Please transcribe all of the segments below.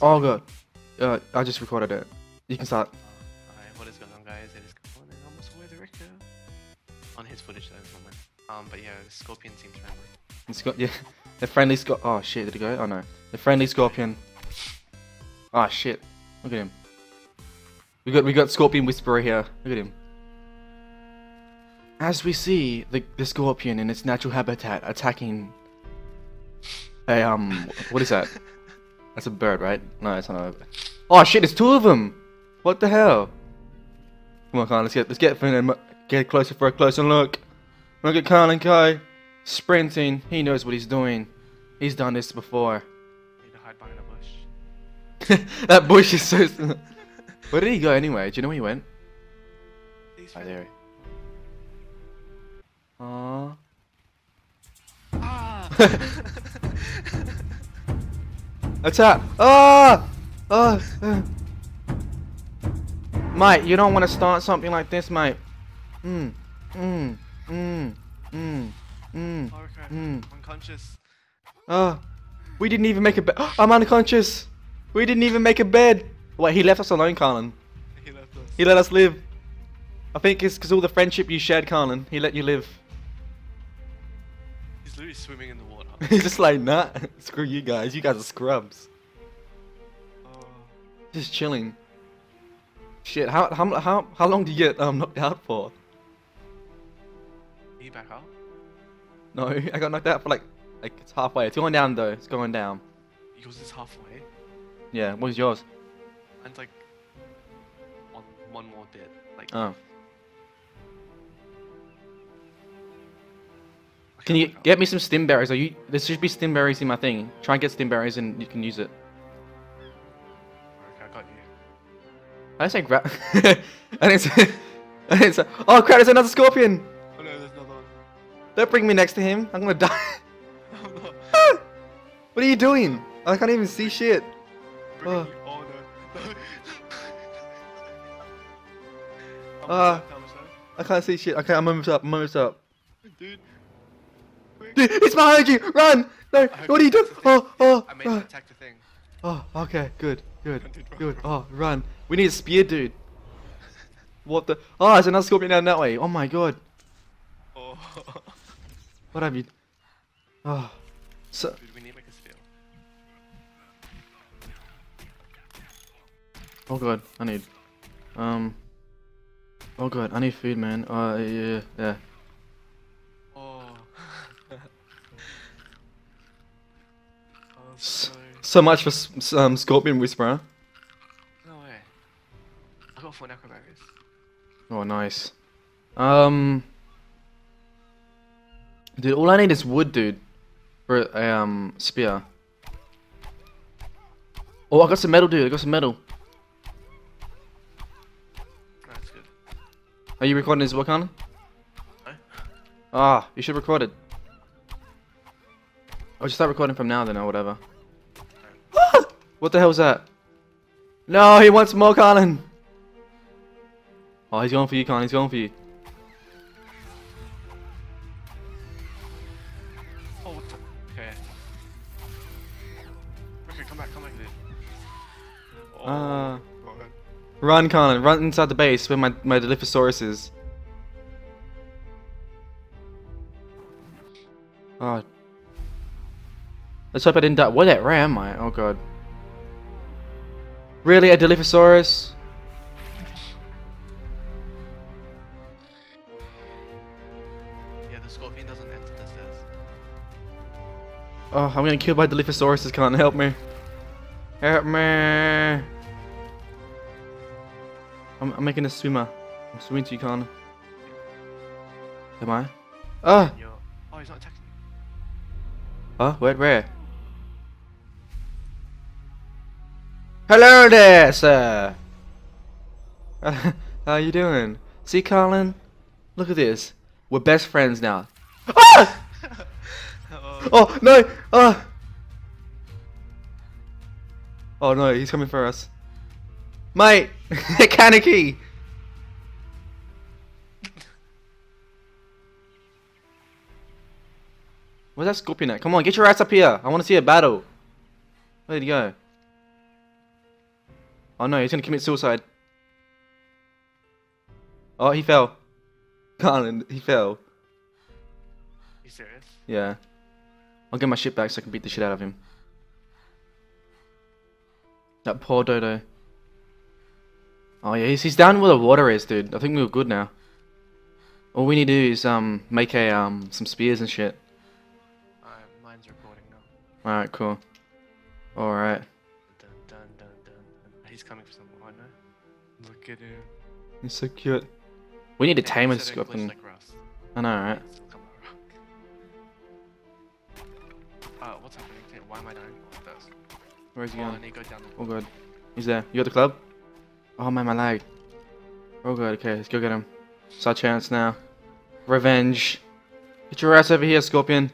Oh god. Uh, I just recorded it. You can start. Alright, what is going on guys? It is Colin and almost with Rico. On his footage though, at the moment. Um, but yeah, the Scorpion seems friendly. It's got yeah. The friendly Scor. Oh shit! Did it go? Oh no. The friendly Scorpion. Oh shit! Look at him. We got we got Scorpion Whisperer here. Look at him. As we see the the Scorpion in its natural habitat attacking. A um. What is that? That's a bird, right? No, it's not a. Oh shit! There's two of them. What the hell? Come on, Khan. Let's get let's get Finn get closer for a closer look. Look at Khan and Kai. Sprinting, he knows what he's doing. He's done this before. Need to hide behind a bush. that bush is so. where did he go anyway? Do you know where he went? He's Oh, there. Aww. Ah! Attack! Ah! Ah! uh. Mate, you don't want to start something like this, mate. Mm. Mm. Mm. Mm. Mm. oh, okay. Mm. Unconscious. Oh, we didn't even make a bed. I'm unconscious. We didn't even make a bed. Wait, he left us alone, Carlin. He left us. He let us live. I think it's because all the friendship you shared, Carlin. He let you live. He's literally swimming in the water. He's just like, nah, screw you guys. You guys are scrubs. oh. Just chilling. Shit, how how how how long do you get um knocked out for? Are you back up? No, I got knocked out for like like it's halfway. It's going down though. It's going down. Yours is halfway. Yeah, what was yours? And like one one more bit. Like Oh. Can you get me some stim berries? Are you? There should be stim berries in my thing. Try and get stim berries and you can use it. Okay, I got you. I didn't say grab. I didn't say. I didn't say. Oh crap! There's another scorpion. Oh no, there's another one. Don't bring me next to him. I'm gonna die. Oh no. what are you doing? I can't even see shit. Bring Oh. me- oh no. no. How left? How much left? I can't see shit. Okay, I'm almost up. I'm almost up. Dude. It's behind you! Run! No! What are you doing? Oh, oh, I made oh, him attack the thing. oh, okay, good, good, Run, dude, run, good. Oh, run. We need a spear, dude. What the? Oh, there's another scorpion down that way. Oh my god. Oh. What have you? Oh. So, Dude, we need like a steal. oh god, I need. Um. Oh god, I need food, man. Uh, yeah, yeah. Oh. oh S- So much for um, Scorpion Whisperer. No way. I got four narcoberries. Oh, nice. Um, dude, all I need is wood, dude, for a um spear. Oh, I got some metal, dude. I got some metal. That's good. Are you recording this, Wakana? No? Ah, you should record it. I'll just start recording from now, then, or whatever. what the hell was that? No, he wants more, Colin. Oh, he's going for you, Colin. He's going for you. Oh, what the? Okay. Okay, come back, come back, dude. Oh, Ah. Run, Colin. Run inside the base where my, my Dilophosaurus is. Oh. Let's hope I didn't die. What that where am I? Oh god. Really, a Dilophosaurus? Yeah, the scorpion doesn't enter the stairs. Oh, I'm getting killed by Dilophosaurus. Can't help me. Help me. I'm, I'm making a swimmer. I'm swimming to you, Colin. Am I? Ah! Oh, he's not attacking you. Huh? Where? Where? Hello there, sir. How you doing? See, Colin? Look at this. We're best friends now. Ah! oh, Oh no! Oh. Oh no, he's coming for us. Mate, Kaneki. Where's that scorpion at? Come on, get your ass up here. I want to see a battle. Where'd he go? Oh no, he's gonna commit suicide. Oh, he fell. Colin, he fell. You serious? Yeah. I'll get my shit back so I can beat the shit out of him. That poor Dodo. Oh yeah, he's, he's down where the water is, dude. I think we're good now. All we need to do is um make a um some spears and shit. Alright, mine's recording now. Alright, cool. Alright. He's coming for some. Oh know. Look at him. He's so cute. We need to Yeah, tame he a said scorpion. Like Rust. I know, right? It's come on, rock. Uh, what's happening? Why am I dying? What does? Where's he Oh, I going? need to go down the Oh god. He's there. You got the club? Oh man, my lag. Oh god, okay, let's go get him. It's our chance now. Revenge. Get your ass over here, Scorpion.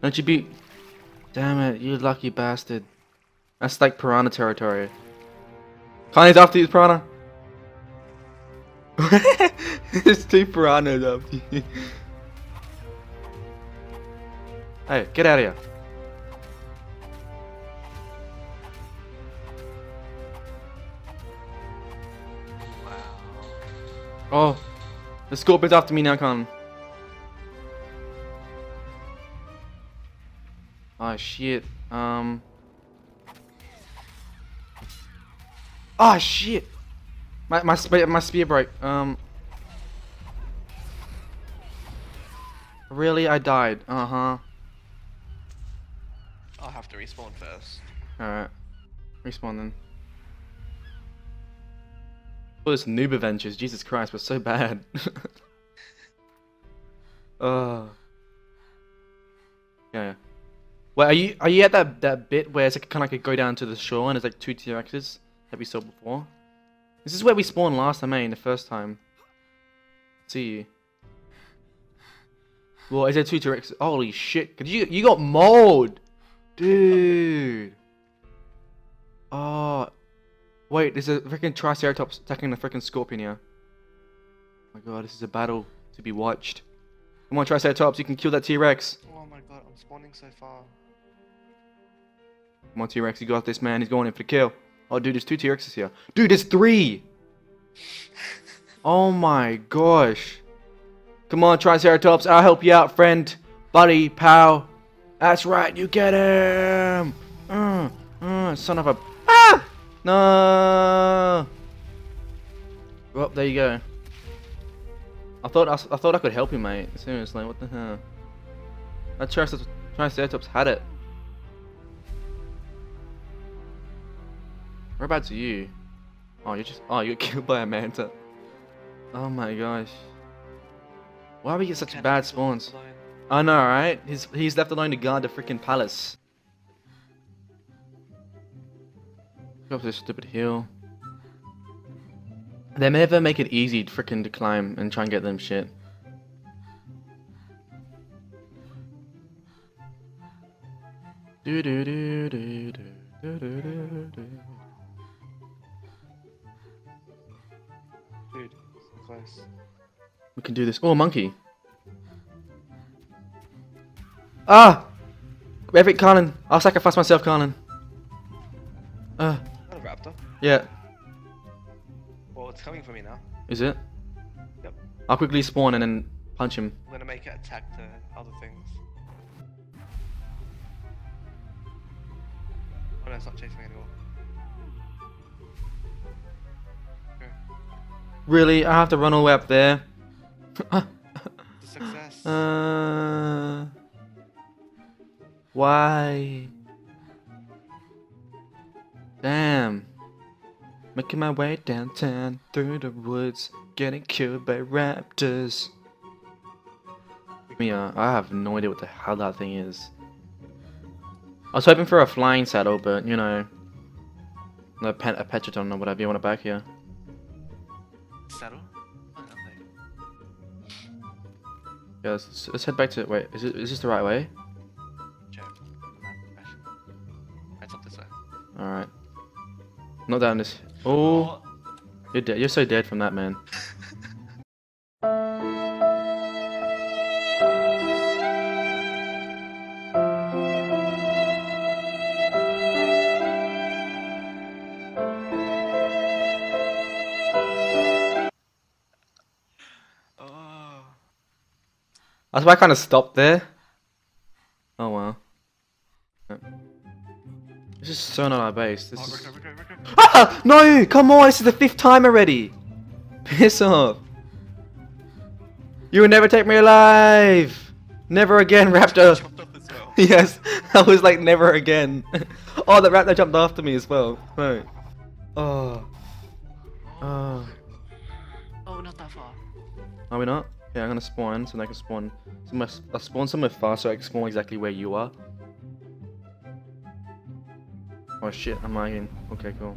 Don't you be... Damn it, you lucky bastard. That's like piranha territory. Connie's after you, piranha. There's two piranhas after you. Hey, get out of here. Wow. Oh, the scorpion's after me now, Con. Oh shit. Um. Oh shit. My my spear my spear broke. Um. Really, I died. Uh huh. I'll have to respawn first. All right. Respawn then. All this noob adventures, Jesus Christ, was so bad. uh. Yeah. yeah. Well, are you are you at that that bit where it's like kind of like a go down to the shore and there's like two T-Rexes that we saw before? This is where we spawned last time, eh? The first time. See you. Well, is there two T-Rex? Holy shit! Cause you you got mold, dude. Oh, wait, there's a freaking Triceratops attacking the freaking Scorpion here. Oh my god, this is a battle to be watched. Come on, Triceratops, you can kill that T-Rex. Oh my god, I'm spawning so far. Come on, T-Rex, you got this, man. He's going in for the kill. Oh, dude, there's two T-Rexes here. Dude, there's three! oh my gosh. Come on, Triceratops, I'll help you out, friend. Buddy, pal. That's right, you get him! Uh, uh, son of a... Ah! No! Well, there you go. I thought I, I thought I could help you, mate. Seriously, what the hell? That Triceratops, Triceratops had it. Whereabouts are you? Oh, you're just. Oh, you got killed by a manta. Oh my gosh. Why do we get such bad spawns? I know, right? He's he's left alone to guard the freaking palace. Go up this stupid hill. They never make it easy freaking to climb and try and get them shit. Do do do do do do do do do. Close. We can do this. Oh, a monkey. Ah! Everett Carlin. I'll sacrifice myself, Carlin. Uh, raptor. yeah. Well, it's coming for me now. Is it? Yep. I'll quickly spawn and then punch him. I'm gonna make it attack the other things. Oh no, it's not chasing me anymore. Really? I have to run all the way up there? Success. uh, why? Damn. Making my way downtown through the woods, getting killed by raptors. Mia, I have no idea what the hell that thing is. I was hoping for a flying saddle, but you know, a, pet, a petrodon or whatever you want to back here. Yeah, let's, let's head back to. Wait, is it is this the right way? Check. The map, actually. It's up this way. All right. Not down this. Oh, you're dead. You're so dead from that, man. That's why I kind of stopped there. Oh wow. Yep. This is so not our base. This Oh, is... Rico, Rico, Rico. Ah! No! Come on! This is the fifth time already! Piss off! You will never take me alive! Never again, Raptor! Chopped up as well. yes, I was like, never again. oh, the raptor jumped after me as well. No. Oh. Oh. Oh, not that far. Are we not? Yeah, I'm gonna spawn so I can spawn. Somewhere, I'll spawn somewhere far so I can spawn exactly where you are. Oh shit, I'm lagging. Okay, cool.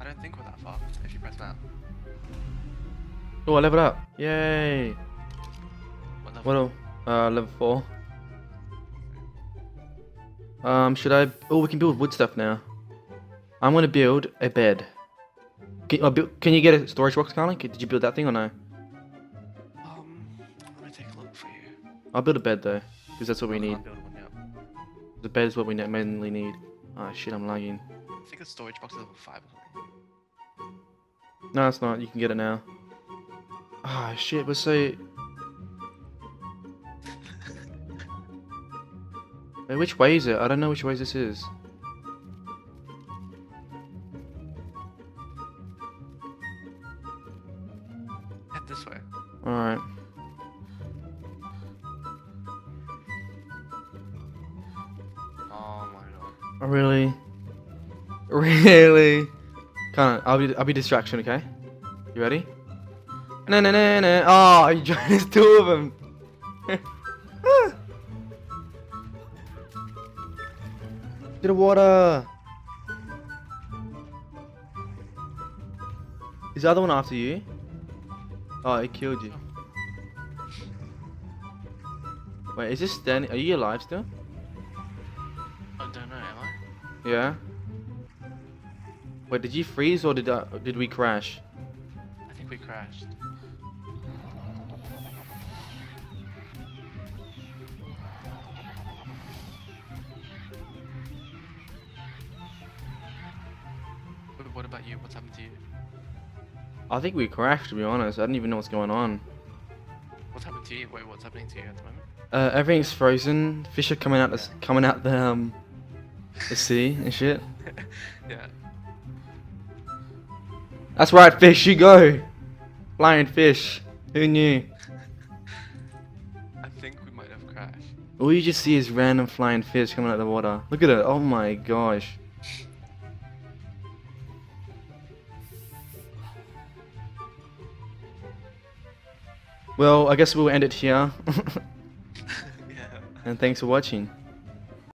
I don't think we're that far if you press that. Oh, I leveled up. Yay. What level? What? Uh, level four. Um, should I? Oh, we can build wood stuff now. I'm gonna build a bed. Can, uh, build, can you get a storage box, Carly? Did you build that thing or no? Um, let me take a look for you. I'll build a bed though, because that's what we need. The bed is what we mainly need. Ah, shit, I'm lagging. I think a storage box is level 5 or something. No, it's not. You can get it now. Ah, shit, we're so. Wait, which way is it? I don't know which way this is. This way. Alright. Oh my god. Oh, Really? Really? Kinda, I'll be, I'll be distraction, okay? You ready? No, no, no, no. Oh, you joined there's two of them. to the water. Is the other one after you? Oh, it killed you. Wait, is this standing? Are you alive still? I don't know, am I? Yeah. Wait, did you freeze or did uh, did we crash? I think we crashed. What, what about you? What's happened to you? I think we crashed to be honest. I don't even know what's going on. What's happened to you? Wait, what's happening to you at the moment? Uh, everything's frozen. Fish are coming out the coming out the um the sea and shit. yeah. That's right, fish. You go. Flying fish. Who knew? I think we might have crashed. All you just see is random flying fish coming out of the water. Look at it. Oh my gosh. Well, I guess we'll end it here. yeah. and thanks for watching.